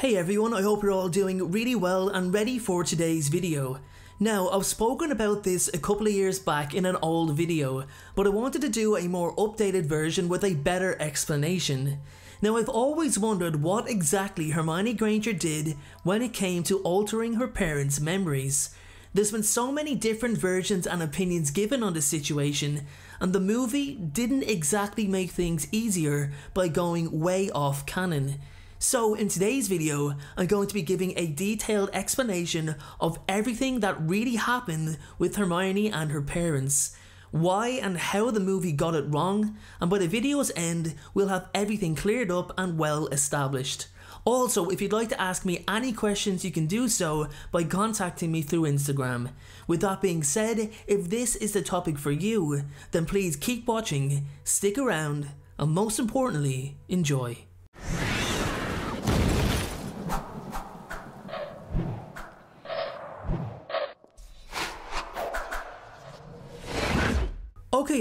Hey everyone, I hope you're all doing really well and ready for today's video. Now, I've spoken about this a couple of years back in an old video, but I wanted to do a more updated version with a better explanation. Now, I've always wondered what exactly Hermione Granger did when it came to altering her parents' memories. There's been so many different versions and opinions given on the situation, and the movie didn't exactly make things easier by going way off canon. So in today's video, I'm going to be giving a detailed explanation of everything that really happened with Hermione and her parents, why and how the movie got it wrong, and by the video's end, we'll have everything cleared up and well established. Also, if you'd like to ask me any questions, you can do so by contacting me through Instagram. With that being said, if this is the topic for you, then please keep watching, stick around, and most importantly, enjoy.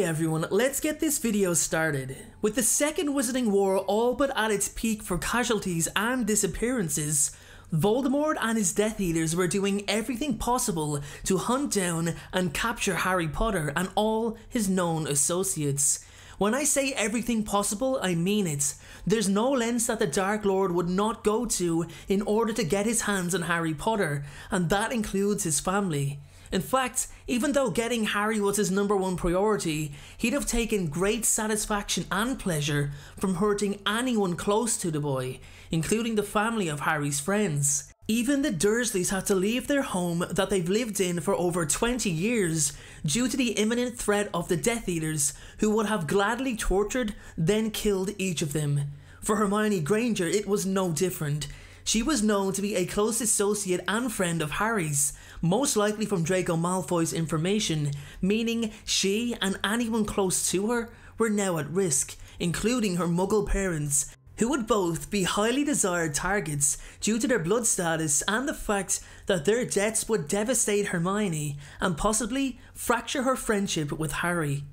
Everyone, let's get this video started. With the Second Wizarding War all but at its peak for casualties and disappearances, Voldemort and his Death Eaters were doing everything possible to hunt down and capture Harry Potter and all his known associates. When I say everything possible, I mean it. There's no lengths that the Dark Lord would not go to in order to get his hands on Harry Potter, and that includes his family. In fact, even though getting Harry was his number one priority, he'd have taken great satisfaction and pleasure from hurting anyone close to the boy, including the family of Harry's friends. Even the Dursleys had to leave their home that they've lived in for over 20 years due to the imminent threat of the Death Eaters, who would have gladly tortured, then killed each of them. For Hermione Granger, it was no different. She was known to be a close associate and friend of Harry's, most likely from Draco Malfoy's information, meaning she and anyone close to her were now at risk, including her muggle parents, who would both be highly desired targets due to their blood status and the fact that their deaths would devastate Hermione and possibly fracture her friendship with Harry.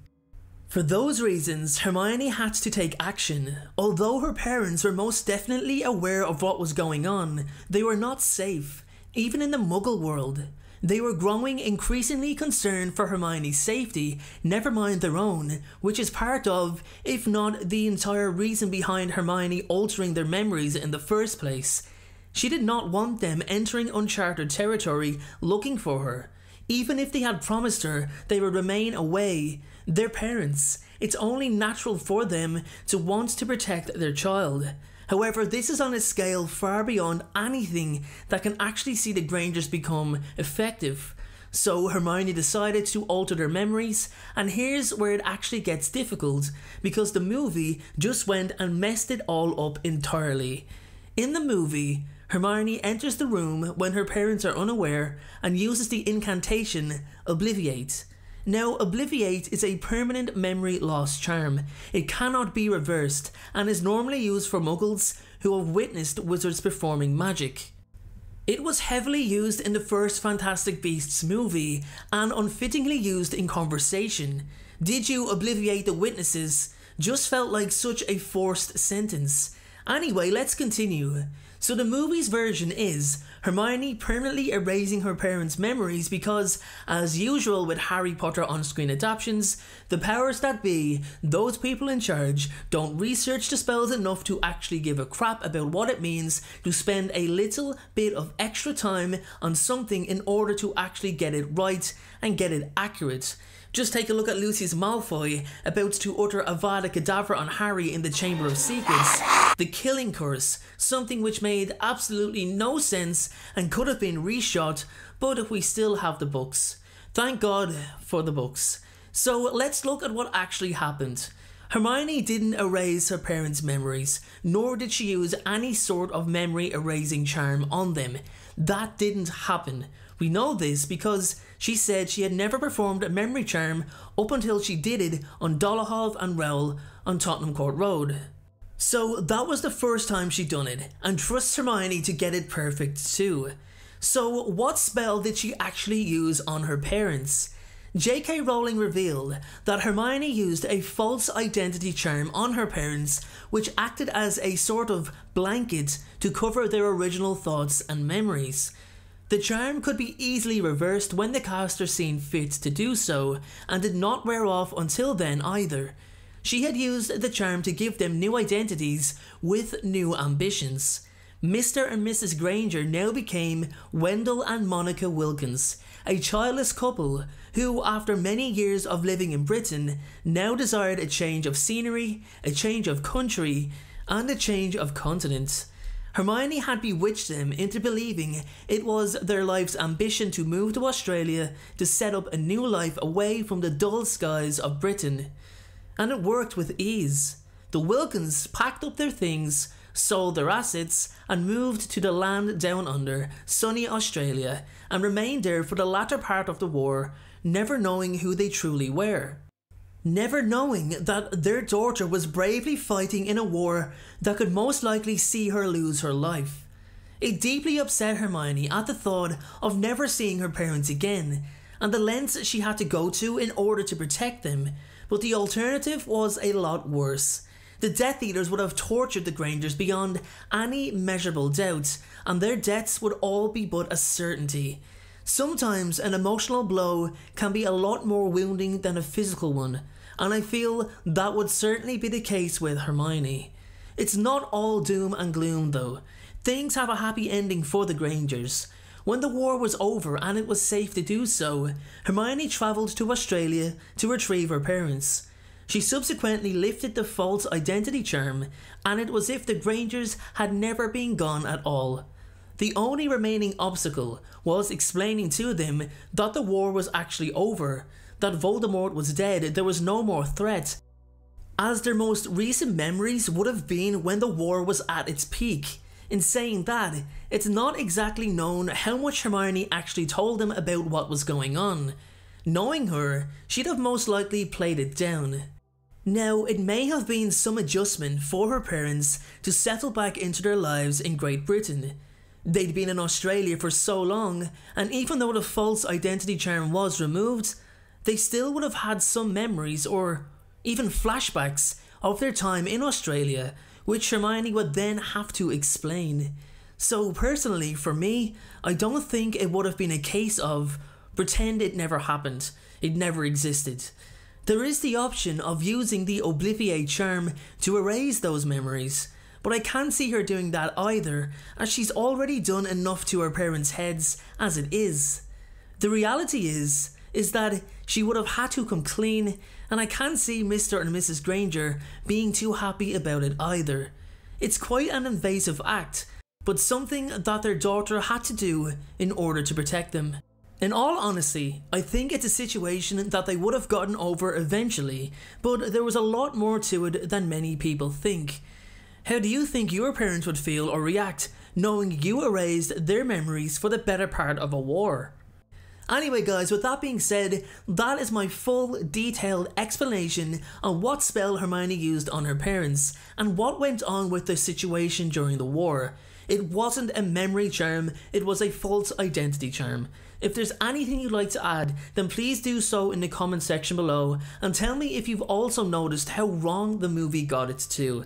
For those reasons, Hermione had to take action. Although her parents were most definitely aware of what was going on, they were not safe even in the Muggle world. They were growing increasingly concerned for Hermione's safety, never mind their own, which is part of, if not the entire reason behind Hermione altering their memories in the first place. She did not want them entering uncharted territory looking for her. Even if they had promised her they would remain away, their parents, it's only natural for them to want to protect their child. However, this is on a scale far beyond anything that can actually see the Grangers become effective. So Hermione decided to alter their memories, and here's where it actually gets difficult because the movie just went and messed it all up entirely. In the movie, Hermione enters the room when her parents are unaware and uses the incantation Obliviate. Now, Obliviate is a permanent memory loss charm. It cannot be reversed and is normally used for muggles who have witnessed wizards performing magic. It was heavily used in the first Fantastic Beasts movie and unfittingly used in conversation. Did you obliviate the witnesses? Just felt like such a forced sentence. Anyway, let's continue. So the movie's version is Hermione permanently erasing her parents' memories because, as usual with Harry Potter on screen adaptations, the powers that be, those people in charge, don't research the spells enough to actually give a crap about what it means to spend a little bit of extra time on something in order to actually get it right and get it accurate. Just take a look at Lucius Malfoy about to utter Avada Kedavra on Harry in the Chamber of Secrets. The Killing Curse, something which made absolutely no sense and could have been reshot, but we still have the books. Thank God for the books. So let's look at what actually happened. Hermione didn't erase her parents' memories, nor did she use any sort of memory erasing charm on them. That didn't happen. We know this because she said she had never performed a memory charm up until she did it on Dolohov and Rowle on Tottenham Court Road. So that was the first time she'd done it, and trusts Hermione to get it perfect too. So, what spell did she actually use on her parents? J.K. Rowling revealed that Hermione used a false identity charm on her parents, which acted as a sort of blanket to cover their original thoughts and memories. The charm could be easily reversed when the caster seen fit to do so, and did not wear off until then either. She had used the charm to give them new identities with new ambitions. Mr. and Mrs. Granger now became Wendell and Monica Wilkins, a childless couple who, after many years of living in Britain, now desired a change of scenery, a change of country, and a change of continent. Hermione had bewitched them into believing it was their life's ambition to move to Australia to set up a new life away from the dull skies of Britain. And it worked with ease. The Wilkins packed up their things, sold their assets, and moved to the land down under, sunny Australia, and remained there for the latter part of the war, never knowing who they truly were. Never knowing that their daughter was bravely fighting in a war that could most likely see her lose her life. It deeply upset Hermione at the thought of never seeing her parents again, and the lengths she had to go to in order to protect them, but the alternative was a lot worse. The Death Eaters would have tortured the Grangers beyond any measurable doubt, and their deaths would all be but a certainty. Sometimes an emotional blow can be a lot more wounding than a physical one, and I feel that would certainly be the case with Hermione. It's not all doom and gloom though. Things have a happy ending for the Grangers. When the war was over and it was safe to do so, Hermione travelled to Australia to retrieve her parents. She subsequently lifted the false identity charm, and it was as if the Grangers had never been gone at all. The only remaining obstacle was explaining to them that the war was actually over, that Voldemort was dead, there was no more threat, as their most recent memories would have been when the war was at its peak. In saying that, it's not exactly known how much Hermione actually told them about what was going on. Knowing her, she'd have most likely played it down. Now, it may have been some adjustment for her parents to settle back into their lives in Great Britain. They'd been in Australia for so long, and even though the false identity charm was removed, they still would have had some memories or even flashbacks of their time in Australia, which Hermione would then have to explain. So, personally, for me, I don't think it would have been a case of pretend it never happened, it never existed. There is the option of using the Obliviate charm to erase those memories, but I can't see her doing that either, as she's already done enough to her parents' heads as it is. The reality is, is that she would have had to come clean, and I can't see Mr. and Mrs. Granger being too happy about it either. It's quite an invasive act, but something that their daughter had to do in order to protect them. In all honesty, I think it's a situation that they would have gotten over eventually, but there was a lot more to it than many people think. How do you think your parents would feel or react knowing you erased their memories for the better part of a war? Anyway guys, with that being said, that is my full detailed explanation on what spell Hermione used on her parents and what went on with the situation during the war. It wasn't a memory charm, it was a false identity charm. If there's anything you'd like to add, then please do so in the comment section below and tell me if you've also noticed how wrong the movie got it too.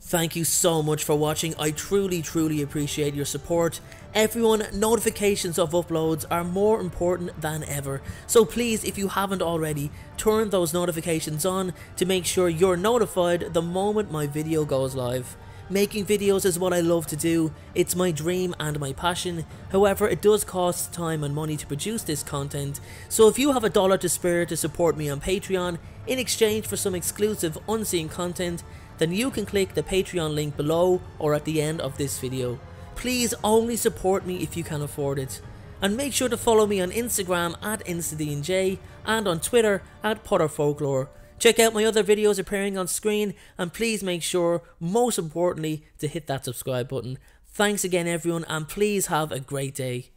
Thank you so much for watching, I truly truly appreciate your support. Everyone, notifications of uploads are more important than ever, so please if you haven't already, turn those notifications on to make sure you're notified the moment my video goes live. Making videos is what I love to do, it's my dream and my passion, however it does cost time and money to produce this content, so if you have a dollar to spare to support me on Patreon in exchange for some exclusive unseen content, then you can click the Patreon link below or at the end of this video. Please only support me if you can afford it. And make sure to follow me on Instagram at InstaDeanJ and on Twitter at PotterFolklore Check out my other videos appearing on screen and please make sure, most importantly, to hit that subscribe button. Thanks again everyone and please have a great day.